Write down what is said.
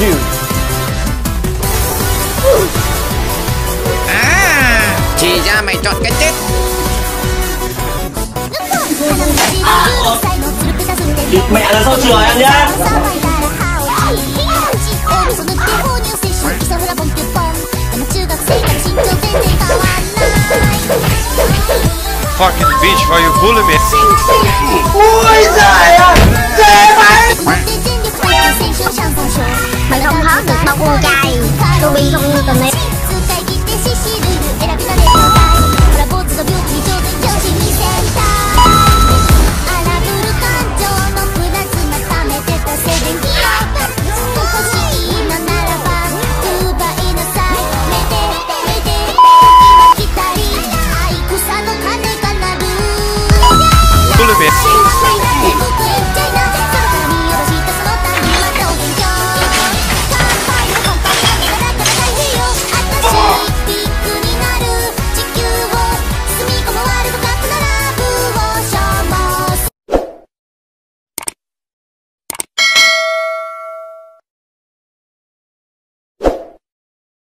dude. À, chỉ ra mày chọn cái chết. À, Địt mẹ là sao chừa em nhá. Fucking bitch, why you bully me? bao con tôi bị không cần em